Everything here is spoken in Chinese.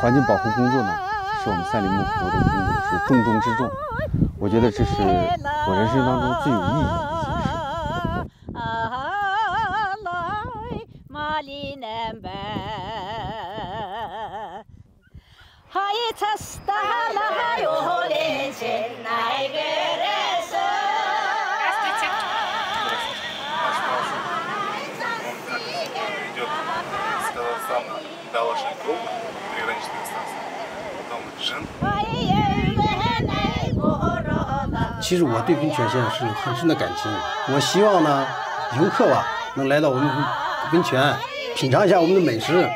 环境保护工作呢，是我们赛里木湖的工作是重中之重。我觉得这是我人生当中最有意义的其实我对温泉现在是有很深的感情。我希望呢，游客吧能来到我们温泉，品尝一下我们的美食。